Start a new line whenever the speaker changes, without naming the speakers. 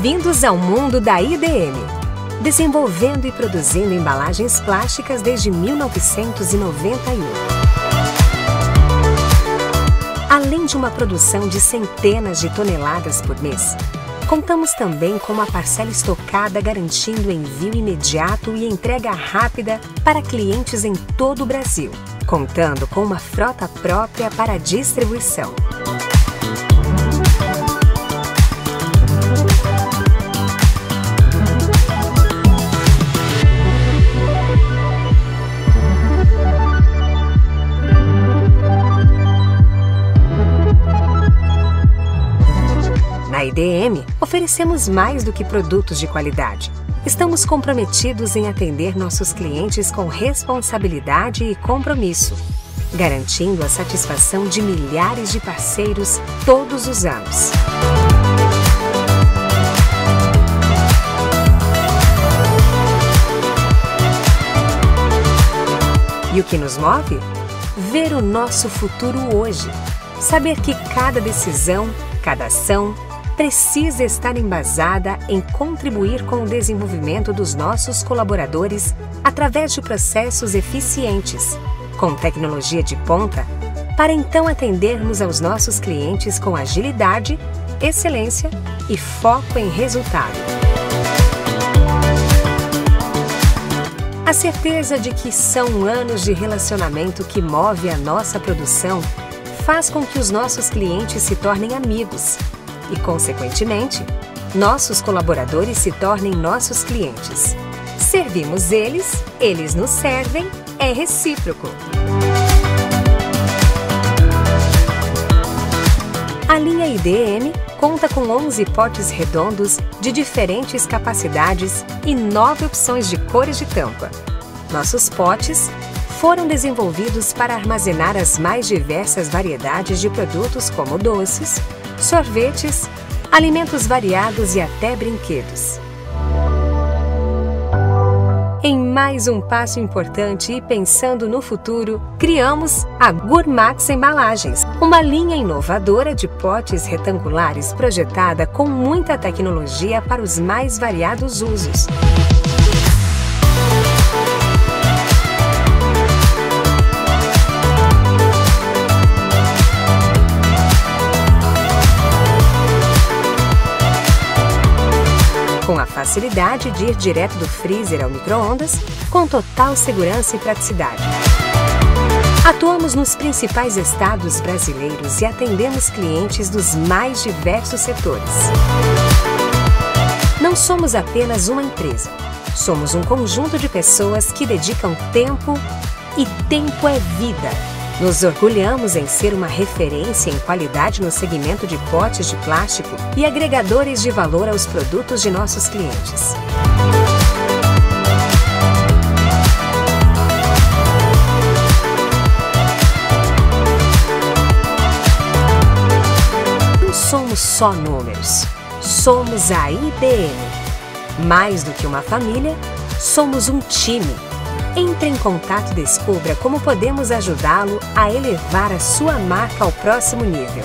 Bem-vindos ao mundo da IDM. Desenvolvendo e produzindo embalagens plásticas desde 1991. Além de uma produção de centenas de toneladas por mês, contamos também com uma parcela estocada garantindo envio imediato e entrega rápida para clientes em todo o Brasil, contando com uma frota própria para distribuição. Na IDM, oferecemos mais do que produtos de qualidade. Estamos comprometidos em atender nossos clientes com responsabilidade e compromisso, garantindo a satisfação de milhares de parceiros todos os anos. E o que nos move? Ver o nosso futuro hoje. Saber que cada decisão, cada ação, precisa estar embasada em contribuir com o desenvolvimento dos nossos colaboradores através de processos eficientes, com tecnologia de ponta, para então atendermos aos nossos clientes com agilidade, excelência e foco em resultado. A certeza de que são anos de relacionamento que move a nossa produção faz com que os nossos clientes se tornem amigos e, consequentemente, nossos colaboradores se tornem nossos clientes. Servimos eles, eles nos servem, é recíproco. A linha IDM conta com 11 potes redondos de diferentes capacidades e 9 opções de cores de tampa. Nossos potes foram desenvolvidos para armazenar as mais diversas variedades de produtos como doces, sorvetes, alimentos variados e até brinquedos. Em mais um passo importante e pensando no futuro, criamos a Gourmax Embalagens, uma linha inovadora de potes retangulares projetada com muita tecnologia para os mais variados usos. Facilidade de ir direto do freezer ao micro-ondas, com total segurança e praticidade. Atuamos nos principais estados brasileiros e atendemos clientes dos mais diversos setores. Não somos apenas uma empresa, somos um conjunto de pessoas que dedicam tempo e tempo é vida nos orgulhamos em ser uma referência em qualidade no segmento de potes de plástico e agregadores de valor aos produtos de nossos clientes. Não somos só números, somos a IBM. Mais do que uma família, somos um time entre em contato e descubra como podemos ajudá-lo a elevar a sua marca ao próximo nível.